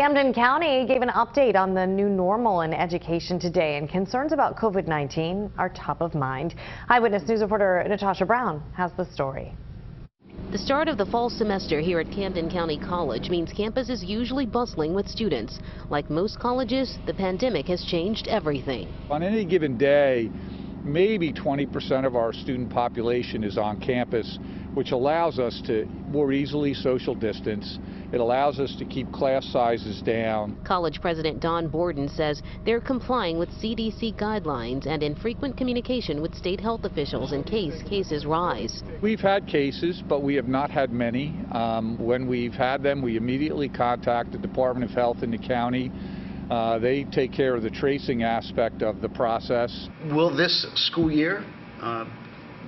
Camden County gave an update on the new normal in education today, and concerns about COVID-19 are top of mind. Eyewitness News reporter Natasha Brown has the story. The start of the fall semester here at Camden County College means campus is usually bustling with students. Like most colleges, the pandemic has changed everything. On any given day, maybe 20% of our student population is on campus, which allows us to more easily social distance. It allows us to keep class sizes down. College President Don Borden says they're complying with CDC guidelines and in frequent communication with state health officials in case cases rise. We've had cases, but we have not had many. Um, when we've had them, we immediately contact the Department of Health in the county. Uh, they take care of the tracing aspect of the process. Will this school year uh,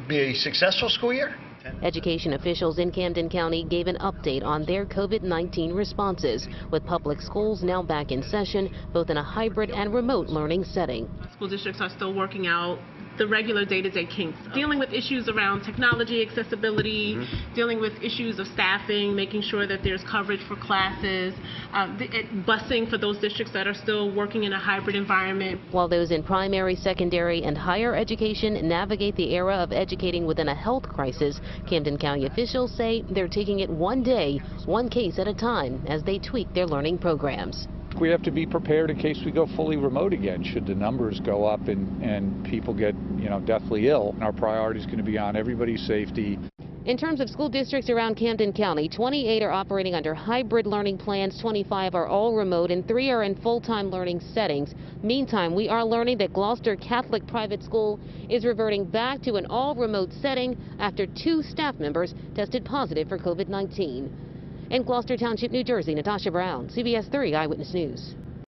be a successful school year? Education officials in Camden County gave an update on their COVID-19 responses, with public schools now back in session, both in a hybrid and remote learning setting. School districts are still working out the regular day-to-day kinks, dealing with issues around technology accessibility, Mm-hmm. dealing with issues of staffing, making sure that there's coverage for classes, um, the, it, busing for those districts that are still working in a hybrid environment. While those in primary, secondary, and higher education navigate the era of educating within a health crisis, Camden County officials say they're taking it one day, one case at a time as they tweak their learning programs. We have to be prepared in case we go fully remote again, should the numbers go up and, and people get, you know, deathly ill. Our priority is going to be on everybody's safety. In terms of school districts around Camden County, 28 are operating under hybrid learning plans, 25 are all remote, and three are in full-time learning settings. Meantime, we are learning that Gloucester Catholic Private School is reverting back to an all-remote setting after two staff members tested positive for COVID-19. In Gloucester Township, New Jersey, Natasha Brown, CBS 3 Eyewitness News.